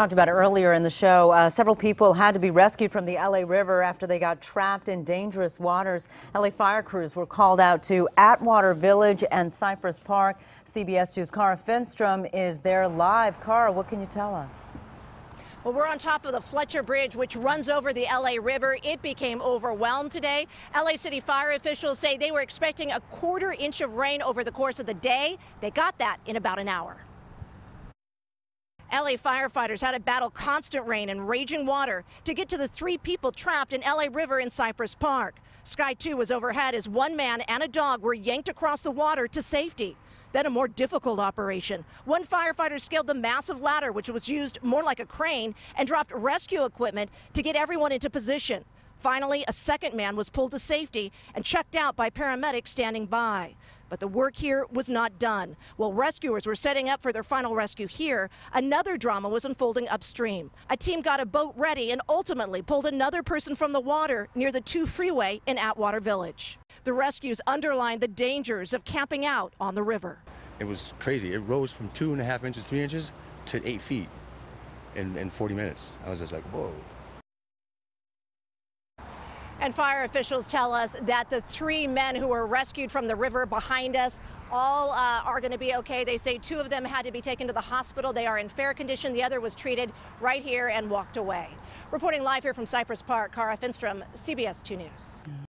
Talked about earlier in the show. Uh, several people had to be rescued from the LA River after they got trapped in dangerous waters. LA fire crews were called out to Atwater Village and Cypress Park. CBS 2's Kara Finnstrom is there live. Kara, what can you tell us? Well, we're on top of the Fletcher Bridge, which runs over the LA River. It became overwhelmed today. LA City fire officials say they were expecting a quarter inch of rain over the course of the day. They got that in about an hour. LA firefighters had to battle constant rain and raging water to get to the three people trapped in LA River in Cypress Park. Sky 2 was overhead as one man and a dog were yanked across the water to safety. Then a more difficult operation. One firefighter scaled the massive ladder, which was used more like a crane, and dropped rescue equipment to get everyone into position. Finally, a second man was pulled to safety and checked out by paramedics standing by. But the work here was not done. While rescuers were setting up for their final rescue here, another drama was unfolding upstream. A team got a boat ready and ultimately pulled another person from the water near the 2 freeway in Atwater Village. The rescues underlined the dangers of camping out on the river. It was crazy. It rose from two and a half inches, three inches to eight feet in, in 40 minutes. I was just like, whoa. And fire officials tell us that the three men who were rescued from the river behind us all uh, are going to be okay. They say two of them had to be taken to the hospital. They are in fair condition. The other was treated right here and walked away. Reporting live here from Cypress Park, Kara Finnstrom, CBS 2 News.